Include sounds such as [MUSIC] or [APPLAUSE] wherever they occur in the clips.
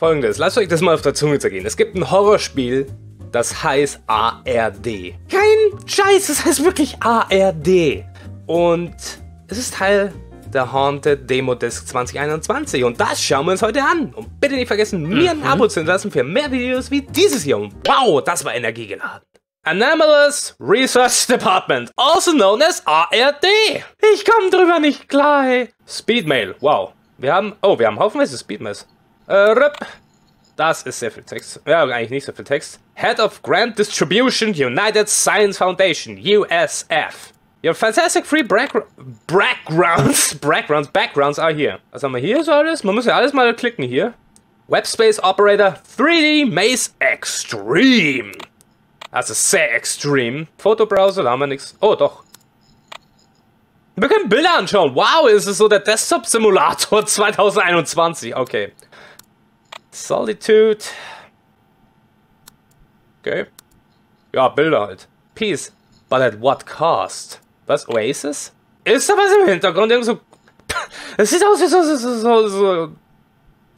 Folgendes, lasst euch das mal auf der Zunge zergehen. Es gibt ein Horrorspiel, das heißt ARD. Kein Scheiß, es heißt wirklich ARD. Und es ist Teil der Haunted Demo Disc 2021 und das schauen wir uns heute an. Und bitte nicht vergessen, mir ein Abo zu hinterlassen für mehr Videos wie dieses hier. Und wow, das war energiegeladen. Anomalous Research Department, also known as ARD. Ich komme drüber nicht klar. Speedmail, wow. Wir haben, oh, wir haben haufenweise Speedmails. Äh. Das ist sehr viel Text. Ja, eigentlich nicht so viel Text. Head of Grant Distribution, United Science Foundation, USF. Your fantastic free backgrounds, [LAUGHS] backgrounds, backgrounds are here. Was haben wir hier so alles? Man muss ja alles mal klicken hier. Webspace Operator 3D Maze Extreme. Das ist sehr extrem. Fotobrowser, da haben wir nichts. Oh, doch. Wir können Bilder anschauen. Wow, ist es so der Desktop-Simulator [LAUGHS] 2021. Okay. Solitude. Okay. Ja, Bilder halt. Peace. But at what cost? Was? Oasis? Ist da was im Hintergrund? Irgend so. [LAUGHS] Es sieht aus wie so, so, so, so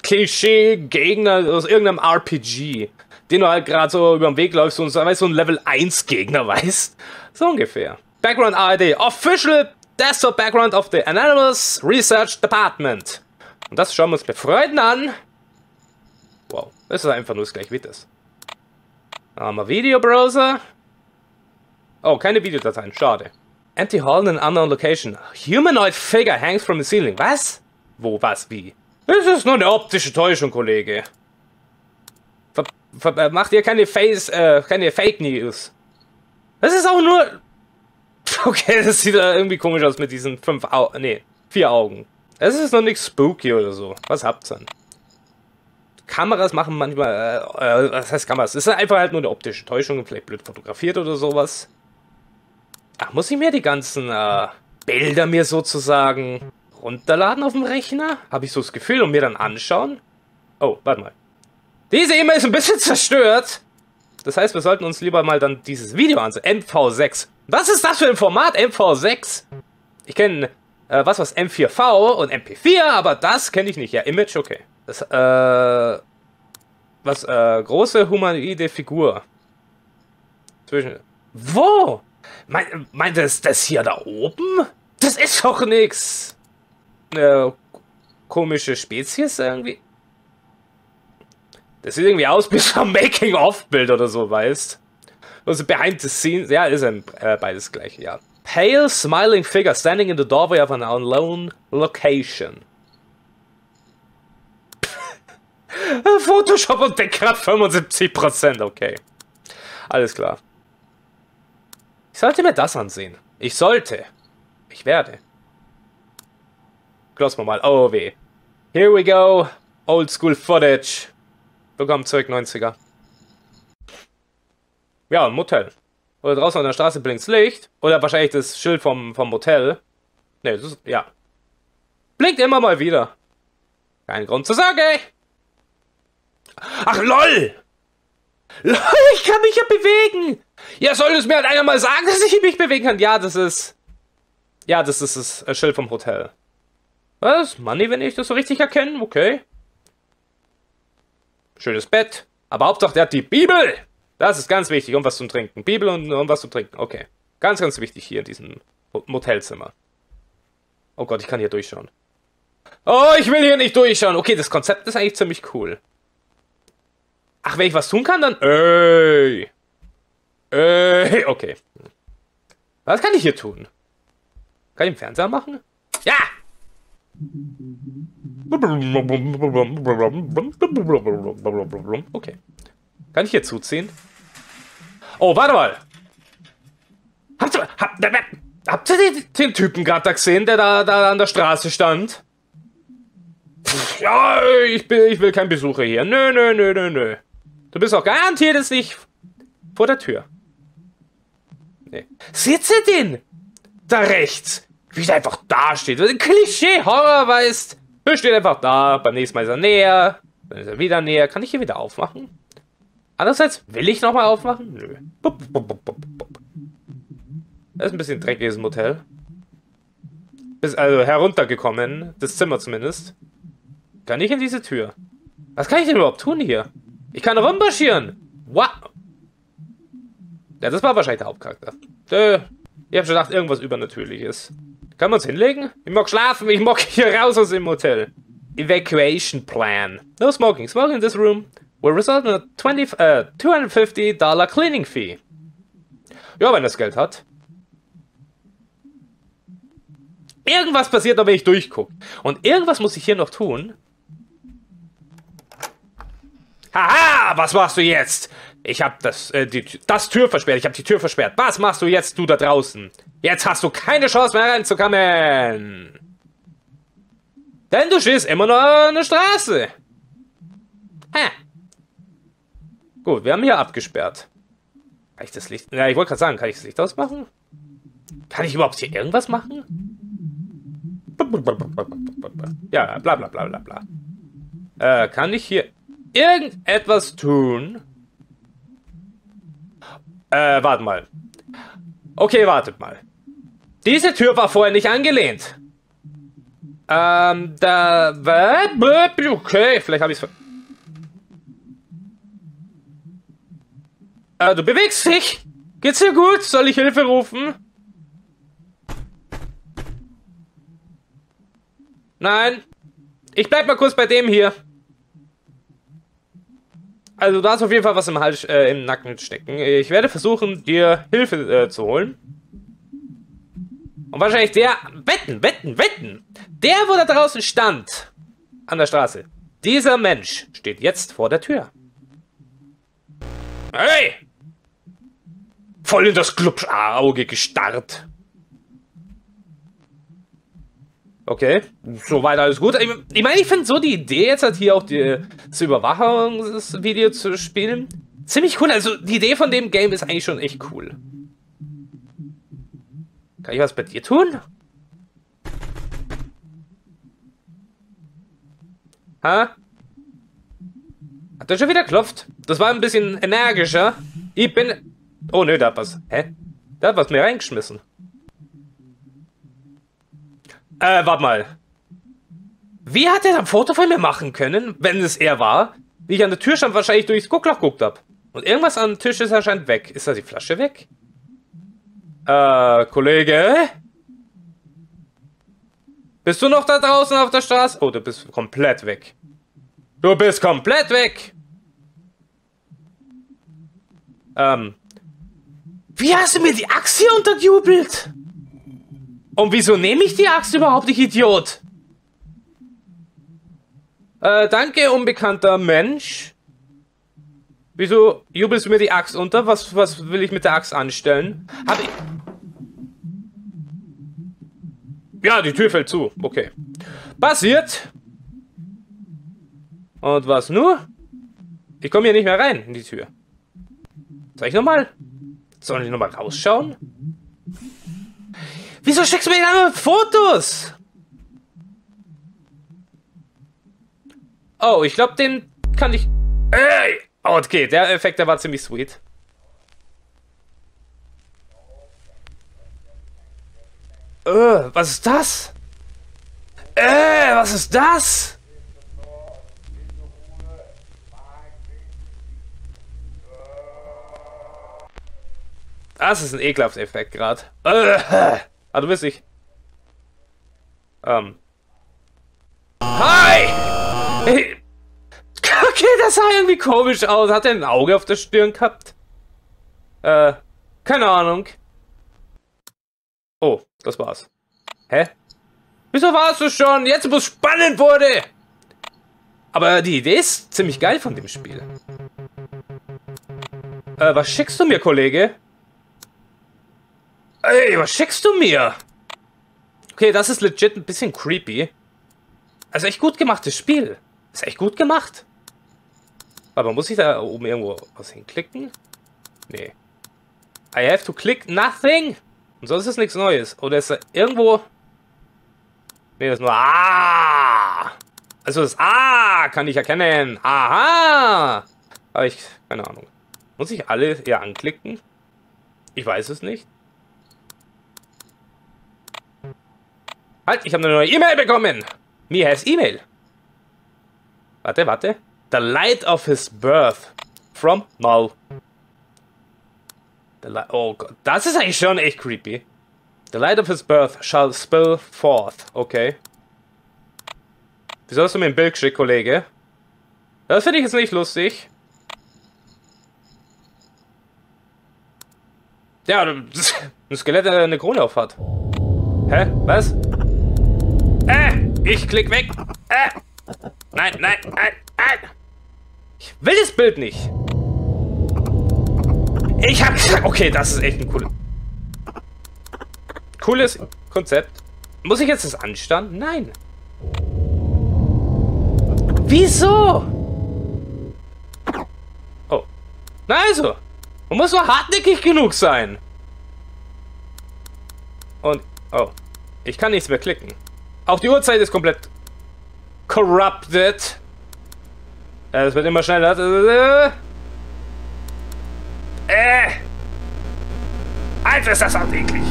Klischee-Gegner aus irgendeinem RPG, den du halt gerade so über den Weg läufst und so, weißt, so ein Level 1 Gegner [LAUGHS] weißt. So ungefähr. Background ARD. Official Desktop Background of the Anonymous Research Department. Und das schauen wir uns mit Freuden an. Wow, das ist einfach nur das gleiche wie das. Wir Videobrowser. Oh, keine Videodateien, schade. Empty hall in an unknown location. Humanoid figure hangs from the ceiling. Was? Wo, was, wie? Das ist nur eine optische Täuschung, Kollege. Ver, ver, äh, macht ihr keine Face, äh, keine Fake News. Das ist auch nur... [LAUGHS] Okay, das sieht irgendwie komisch aus mit diesen fünf Augen. Nee, vier Augen. Es ist noch nichts spooky oder so. Was habt's denn? Kameras machen manchmal, äh, äh, was heißt Kameras? Es ist einfach halt nur eine optische Täuschung, vielleicht blöd fotografiert oder sowas. Ach, muss ich mir die ganzen äh, Bilder mir sozusagen runterladen auf dem Rechner? Habe ich so das Gefühl und mir dann anschauen? Oh, warte mal. Diese E-Mail ist ein bisschen zerstört. Das heißt, wir sollten uns lieber mal dann dieses Video ansehen. MV6. Was ist das für ein Format, MV6? Ich kenne äh, was was M4V und MP4, aber das kenne ich nicht. Ja, Image, okay. Das, äh, was, äh, große humanoide Figur. Zwischen. Wo? Mein, meint das das hier da oben? Das ist doch nix. Eine komische Spezies irgendwie. Das sieht irgendwie aus wie so ein Making-of-Bild oder so, weißt Also behind the scenes. Ja, ist ein, äh, beides gleich, ja. Pale, smiling figure standing in the doorway of an unknown location. Photoshop und Deckgrad 75%, okay. Alles klar. Ich sollte mir das ansehen. Ich sollte. Ich werde. Wir mal. Oh weh. Here we go. Old School Footage. Willkommen zurück, 90er. Ja, ein Motel. Oder draußen an der Straße blinkt Licht. Oder wahrscheinlich das Schild vom, vom Motel. Ne, das ist, ja. Blinkt immer mal wieder. Kein Grund zu sagen. Ach, lol! LOL, ich kann mich ja bewegen! Ja, soll es mir halt einer mal sagen, dass ich mich bewegen kann? Ja, das ist... Ja, das ist das äh, Schild vom Hotel. Was? Money, wenn ich das so richtig erkenne? Okay. Schönes Bett. Aber Hauptsache, der hat die Bibel! Das ist ganz wichtig. Und was zum Trinken. Bibel und, und was zum Trinken. Okay. Ganz, ganz wichtig hier in diesem Motelzimmer. Oh Gott, ich kann hier durchschauen. Oh, ich will hier nicht durchschauen. Okay, das Konzept ist eigentlich ziemlich cool. Ach, wenn ich was tun kann, dann... Ey. Ey, okay. Was kann ich hier tun? Kann ich den Fernseher machen? Ja! Okay. Kann ich hier zuziehen? Oh, warte mal. Habt ihr, habt, habt ihr den, den Typen gerade gesehen, der da, da an der Straße stand? Ja, ich, bin, ich will keinen Besucher hier. Nö, nö, nö, nö, nö. Du bist auch garantiert jetzt nicht vor der Tür. Nee. Seht ihr den? Da rechts. Wie der einfach da steht. Ein Klischee-Horror weißt. Er steht einfach da. Beim nächsten Mal ist er näher. Dann ist er wieder näher. Kann ich hier wieder aufmachen? Andererseits, will ich nochmal aufmachen? Nö. Das ist ein bisschen dreckiges Motel. Ist also heruntergekommen. Das Zimmer zumindest. Kann ich in diese Tür? Was kann ich denn überhaupt tun hier? Ich kann rummarschieren. Wow. Ja, das war wahrscheinlich der Hauptcharakter. Dö. Ich hab schon gedacht, irgendwas Übernatürliches. Kann man uns hinlegen? Ich mag schlafen, ich mag hier raus aus dem Hotel. Evacuation Plan. No smoking. Smoking in this room will result in a 20, uh, 250 Dollar cleaning fee. Ja, wenn das Geld hat. Irgendwas passiert noch, wenn ich durchgucke. Und irgendwas muss ich hier noch tun. Haha, was machst du jetzt? Ich hab das, äh, die, das Tür versperrt. Ich hab die Tür versperrt. Was machst du jetzt, du da draußen? Jetzt hast du keine Chance mehr reinzukommen. Denn du stehst immer noch an der Straße. Hä? Gut, wir haben hier abgesperrt. Kann ich das Licht... Ja, ich wollte gerade sagen, kann ich das Licht ausmachen? Kann ich überhaupt hier irgendwas machen? Ja, bla bla bla bla bla. Äh, kann ich hier irgendetwas tun? Äh, warte mal. Okay, wartet mal. Diese Tür war vorher nicht angelehnt. Ähm, da... Okay, vielleicht habe ich es... Äh, du bewegst dich. Geht's dir gut? Soll ich Hilfe rufen? Nein. Ich bleib mal kurz bei dem hier. Also da ist auf jeden Fall was im Hals, äh, im Nacken stecken. Ich werde versuchen, dir Hilfe äh, zu holen. Und wahrscheinlich der... Wetten, wetten, wetten! Der, wo da draußen stand, an der Straße, dieser Mensch steht jetzt vor der Tür. Hey! Voll in das Glubschauge gestarrt. Okay, soweit alles gut. Ich meine, ich finde so die Idee, jetzt halt hier auch die, das Überwachungsvideo zu spielen, ziemlich cool. Also die Idee von dem Game ist eigentlich schon echt cool. Kann ich was bei dir tun? Ha? Hat er schon wieder klopft? Das war ein bisschen energischer. Ich bin... Oh, nö, da hat was... Hä? Da hat was mir reingeschmissen. Äh, warte mal. Wie hat er ein Foto von mir machen können, wenn es er war? Wie ich an der Tür stand, wahrscheinlich durchs Guckloch geguckt habe. Und irgendwas am Tisch ist anscheinend weg. Ist da die Flasche weg? Äh, Kollege? Bist du noch da draußen auf der Straße? Oh, du bist komplett weg. Du bist komplett weg! Ähm. Wie hast du mir die Axt hier unterjubelt? Und wieso nehme ich die Axt überhaupt, ich Idiot? Äh, danke, unbekannter Mensch. Wieso jubelst du mir die Axt unter? Was, was will ich mit der Axt anstellen? Hab ich... Ja, die Tür fällt zu. Okay. Passiert. Und was nur? Ich komme hier nicht mehr rein in die Tür. Soll ich nochmal? Soll ich nochmal rausschauen? Wieso schickst du mir dann Fotos? Oh, ich glaube, den kann ich... Ey! Oh, okay, der Effekt, der war ziemlich sweet. Äh, was ist das? Äh, was ist das? Das ist ein ekelhafter Effekt gerade. Äh. Ah, du bist ich. Ähm. Hi! Hey. [LAUGHS] Okay, das sah irgendwie komisch aus. Hat er ein Auge auf der Stirn gehabt? Äh, keine Ahnung. Oh, das war's. Hä? Wieso warst du schon? Jetzt, wo es spannend wurde! Aber die Idee ist ziemlich geil von dem Spiel. Äh, was schickst du mir, Kollege? Ey, was schickst du mir? Okay, das ist legit ein bisschen creepy. Also echt gut gemachtes Spiel. Ist echt gut gemacht. Aber muss ich da oben irgendwo was hinklicken? Nee. I have to click nothing. Und sonst ist nichts Neues. Oder ist da irgendwo... Nee, das ist nur Ah. Also das A kann ich erkennen. Aha. Aber ich... Keine Ahnung. Muss ich alle hier anklicken? Ich weiß es nicht. Halt, ich habe eine neue E-Mail bekommen. Mir heißt E-Mail. Warte, warte. The light of his birth from Null. Oh Gott, das ist eigentlich schon echt creepy. The light of his birth shall spill forth. Okay. Wieso hast du mir ein Bild geschickt, Kollege? Das finde ich jetzt nicht lustig. Ja, [LAUGHS] ein Skelett, der eine Krone auf hat. Hä? Was? Ich klick weg. Äh. Nein, nein, nein, nein. Ich will das Bild nicht. Ich hab okay, das ist echt ein cooles... Cooles Konzept. Muss ich jetzt das anstanden? Nein. Wieso? Oh. Na also. Man muss nur hartnäckig genug sein. Und, oh. Ich kann nichts mehr klicken. Auch die Uhrzeit ist komplett corrupted. Es wird immer schneller. Äh. Alter, ist das auch eklig.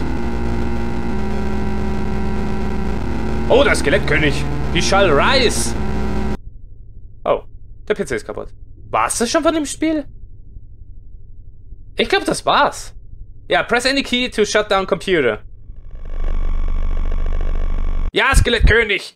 Oh, der Skelettkönig. Die Shall Rise. Oh, der PC ist kaputt. War's das schon von dem Spiel? Ich glaube, das war's. Ja, press any key to shut down computer. Ja, Skelettkönig.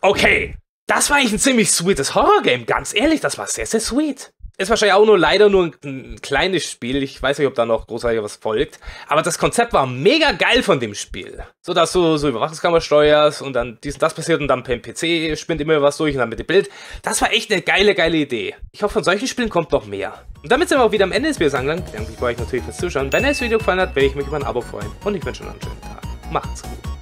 Okay, das war eigentlich ein ziemlich sweetes Horror-Game. Ganz ehrlich, das war sehr, sehr sweet. Ist wahrscheinlich auch nur leider nur ein, ein, kleines Spiel. Ich weiß nicht, ob da noch großartig was folgt. Aber das Konzept war mega geil von dem Spiel. So, dass du so Überwachungskammer steuerst und dann dies und das passiert und dann per PC spinnt immer was durch und dann mit dem Bild. Das war echt eine geile, geile Idee. Ich hoffe, von solchen Spielen kommt noch mehr. Und damit sind wir auch wieder am Ende des Videos angelangt. Ich danke euch natürlich fürs Zuschauen. Wenn euch das Video gefallen hat, werde ich mich über ein Abo freuen. Und ich wünsche euch einen schönen Tag. Macht's gut.